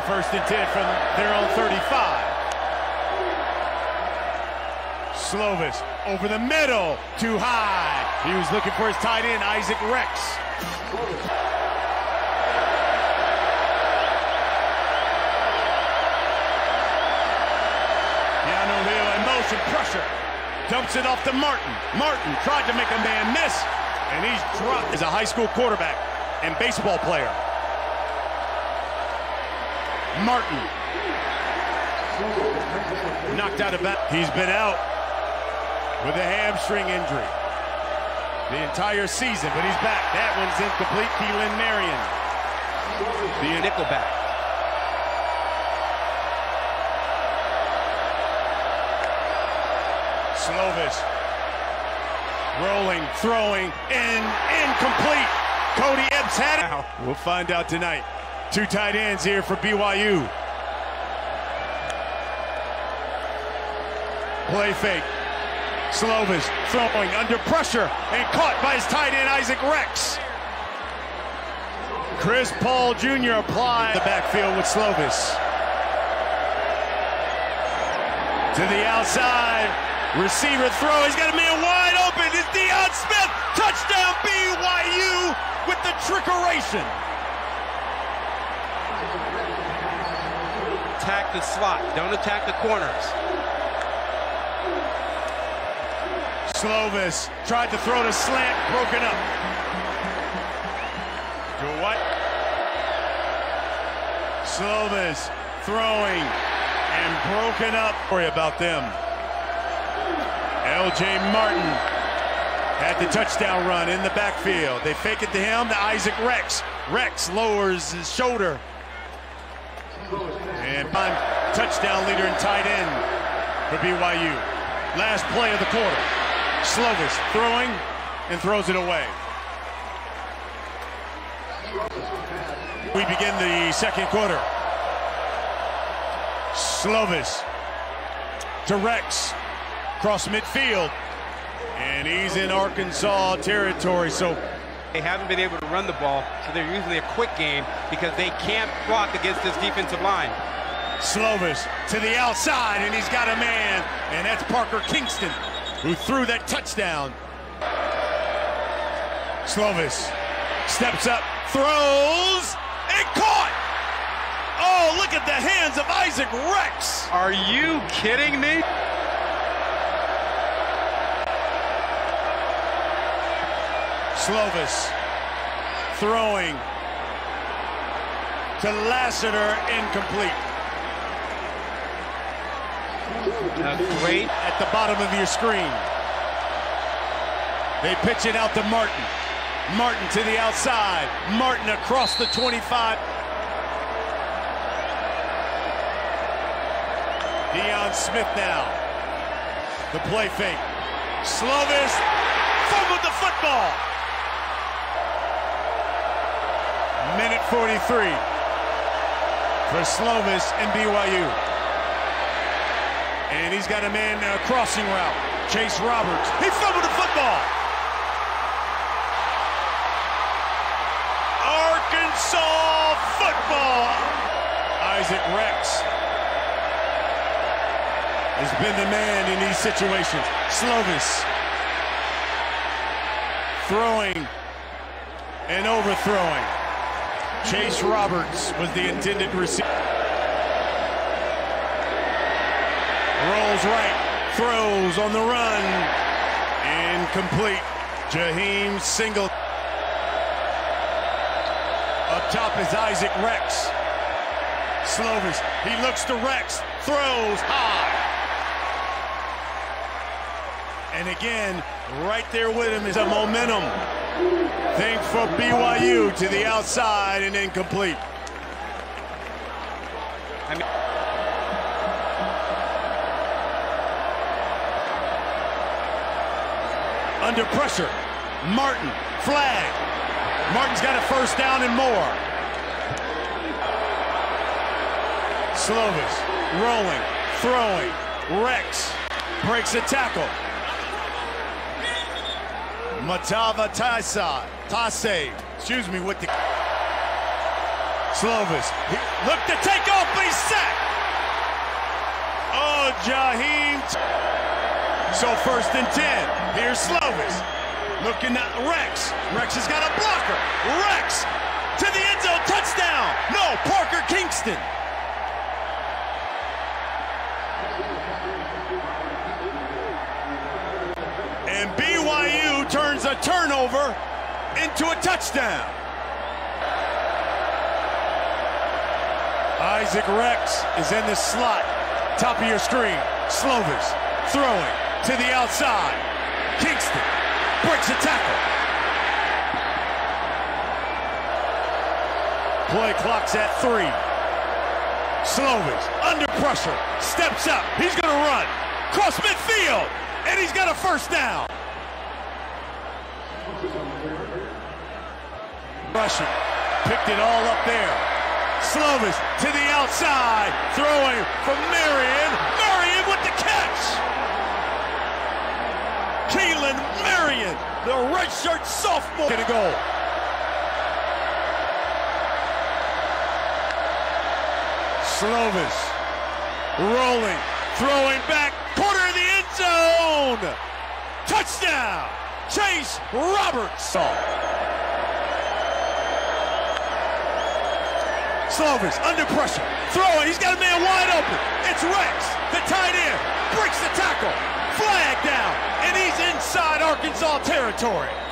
First and 10 from their own 35. Slovis over the middle, too high. He was looking for his tight end, Isaac Rex. Keanu Hill in motion, pressure. Dumps it off to Martin. Martin tried to make a man miss, and he's dropped as a high school quarterback and baseball player. Martin. Knocked out of bat. He's been out with a hamstring injury the entire season, but he's back. That one's incomplete. Keelan Marion. The nickelback. Slovis. Rolling, throwing, and incomplete. Kody Epps had it. We'll find out tonight. Two tight ends here for BYU. Play fake. Slovis throwing under pressure and caught by his tight end Isaac Rex. Chris Paul Jr. applied the backfield with Slovis. To the outside. Receiver throw. He's got a man wide open. It's Deion Smith. Touchdown BYU with the trickeration. Attack the slot. Don't attack the corners. Slovis tried to throw the slant, broken up. To what? Slovis throwing and broken up. Worry about them. L.J. Martin had the touchdown run in the backfield. They fake it to him, to Isaac Rex. Rex lowers his shoulder. Touchdown leader and tight end for BYU. Last play of the quarter. Slovis throwing and throws it away. We begin the second quarter. Slovis to Rex. Cross midfield. And he's in Arkansas territory. So they haven't been able to run the ball, so they're usually a quick game because they can't block against this defensive line. Slovis to the outside, and he's got a man, and that's Parker Kingston, who threw that touchdown. Slovis steps up, throws, and caught! Oh, look at the hands of Isaac Rex! Are you kidding me? Slovis throwing to Lassiter, incomplete. Great at the bottom of your screen. They pitch it out to Martin. Martin to the outside. Martin across the 25. Deion Smith now. The play fake. Slovis fumbled the football. Minute 43 for Slovis and BYU. And he's got a man crossing route. Chase Roberts. He fumbled the football. Arkansas football. Isaac Rex has been the man in these situations. Slovis throwing and overthrowing. Chase Roberts was the intended receiver. Rolls right, throws on the run, incomplete. Jaheim single. Up top is Isaac Rex. Slovis, he looks to Rex, throws high. And again, right there with him is a momentum thing for BYU to the outside and incomplete. I mean, under pressure, Martin, flag. Martin's got a first down and more. Slovis, rolling, throwing, Rex breaks a tackle. Matava Taisa, Tase, excuse me, with the Slovis. Look to take off, but he's sacked. Oh, Jaheim. So first and 10. Here's Slovis. Looking at Rex. Rex has got a blocker. Rex to the end zone. Touchdown. No, Parker Kingston. And BYU turns a turnover into a touchdown. Isaac Rex is in the slot. Top of your screen. Slovis throwing to the outside. Kingston breaks a tackle. Play clock's at three. Slovis under pressure. Steps up. He's going to run. Cross midfield. And he's got a first down. Rushing. Picked it all up there. Slovis to the outside. Throwing from Marion. Marion the redshirt sophomore. Gonna go. Slovis rolling, throwing back, corner of the end zone. Touchdown, Chase Roberts. Slovis under pressure, throwing. He's got a man wide open. It's Rex, the tight end, breaks the tackle, Arkansas territory.